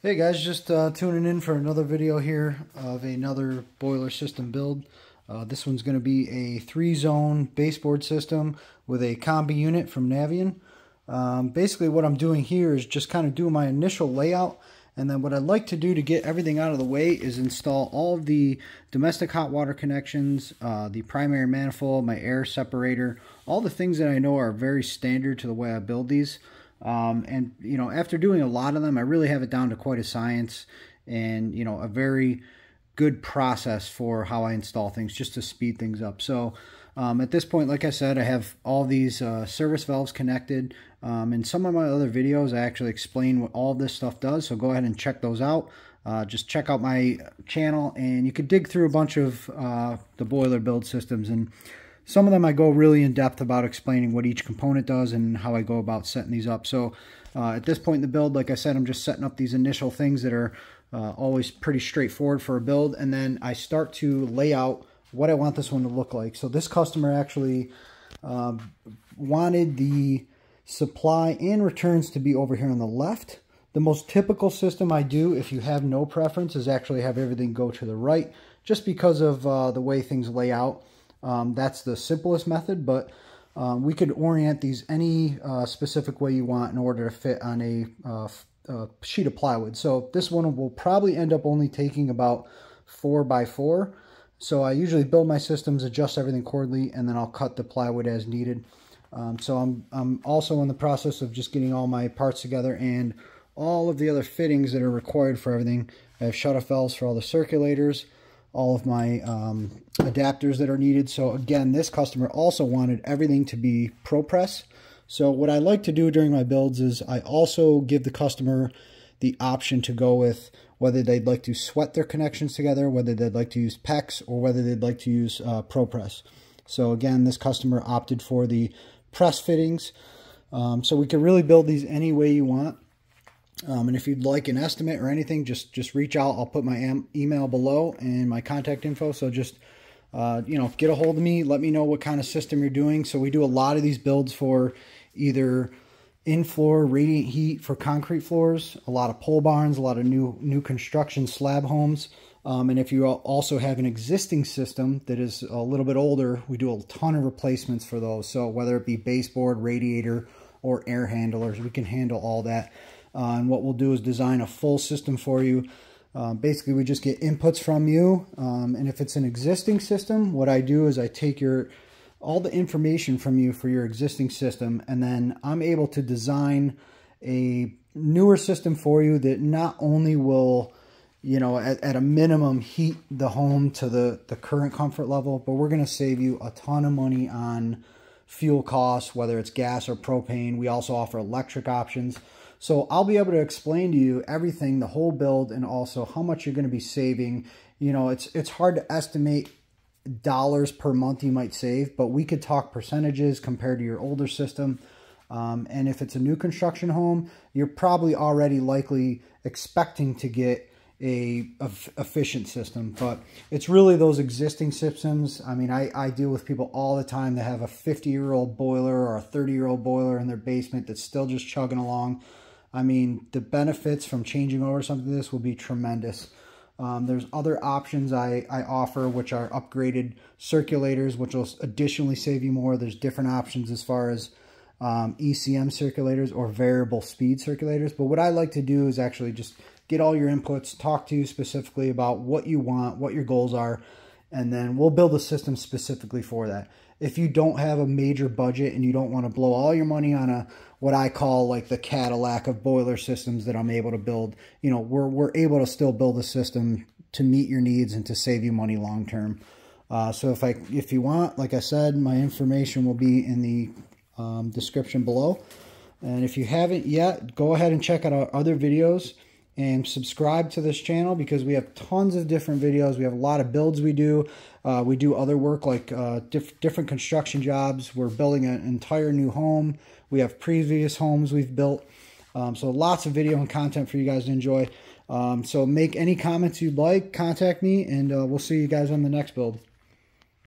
Hey guys, just uh, tuning in for another video here of another boiler system build. Uh, this one's going to be a three-zone baseboard system with a combi unit from Navien. Um, basically what I'm doing here is just kind of doing my initial layout and then what I'd like to do to get everything out of the way is install all the domestic hot water connections, uh, the primary manifold, my air separator, all the things that I know are very standard to the way I build these. Um, and, you know, after doing a lot of them, I really have it down to quite a science and, you know, a very good process for how I install things just to speed things up. So um, at this point, like I said, I have all these uh, service valves connected. Um, in some of my other videos, I actually explain what all this stuff does. So go ahead and check those out. Uh, just check out my channel and you could dig through a bunch of uh, the boiler build systems and some of them I go really in depth about explaining what each component does and how I go about setting these up. So uh, at this point in the build, like I said, I'm just setting up these initial things that are uh, always pretty straightforward for a build. And then I start to lay out what I want this one to look like. So this customer actually um, wanted the supply and returns to be over here on the left. The most typical system I do, if you have no preference, is actually have everything go to the right, just because of uh, the way things lay out. Um, that's the simplest method, but um, we could orient these any uh, specific way you want in order to fit on a, uh, a, sheet of plywood. So this one will probably end up only taking about four by four. So I usually build my systems, adjust everything accordingly, and then I'll cut the plywood as needed. Um, so I'm, I'm also in the process of just getting all my parts together and all of the other fittings that are required for everything. I have shut-off valves for all the circulators, all of my um, adapters that are needed. So again, this customer also wanted everything to be ProPress. So what I like to do during my builds is I also give the customer the option to go with whether they'd like to sweat their connections together, whether they'd like to use PEX, or whether they'd like to use uh, ProPress. So again, this customer opted for the press fittings. Um, so we can really build these any way you want. Um, and if you'd like an estimate or anything, just just reach out. I'll put my email below and my contact info. So just uh, you know, get a hold of me. Let me know what kind of system you're doing. So we do a lot of these builds for either in-floor radiant heat for concrete floors, a lot of pole barns, a lot of new new construction slab homes. Um, and if you also have an existing system that is a little bit older, we do a ton of replacements for those. So whether it be baseboard, radiator, or air handlers, we can handle all that. Uh, and what we'll do is design a full system for you. Uh, basically, we just get inputs from you. Um, and if it's an existing system, what I do is I take your all the information from you for your existing system, and then I'm able to design a newer system for you that not only will, you know, at, at a minimum heat the home to the, the current comfort level, but we're going to save you a ton of money on fuel costs, whether it's gas or propane. We also offer electric options. So I'll be able to explain to you everything, the whole build, and also how much you're going to be saving. You know, it's it's hard to estimate dollars per month you might save, but we could talk percentages compared to your older system. Um, and if it's a new construction home, you're probably already likely expecting to get a, efficient system, but it's really those existing systems. I mean, I, I deal with people all the time that have a 50 year old boiler or a 30 year old boiler in their basement that's still just chugging along. I mean, the benefits from changing over something like this will be tremendous. Um, there's other options I, I offer, which are upgraded circulators, which will additionally save you more. There's different options as far as um, ECM circulators or variable speed circulators. But what I like to do is actually just get all your inputs, talk to you specifically about what you want, what your goals are, and then we'll build a system specifically for that if you don't have a major budget and you don't want to blow all your money on a what I call like the Cadillac of boiler systems that I'm able to build, you know, we're we're able to still build a system to meet your needs and to save you money long term. Uh, so if I if you want, like I said, my information will be in the um, description below. And if you haven't yet, go ahead and check out our other videos and subscribe to this channel because we have tons of different videos. We have a lot of builds we do. Uh, we do other work like uh, diff different construction jobs. We're building an entire new home. We have previous homes we've built. Um, so lots of video and content for you guys to enjoy. Um, so make any comments you'd like, contact me, and uh, we'll see you guys on the next build.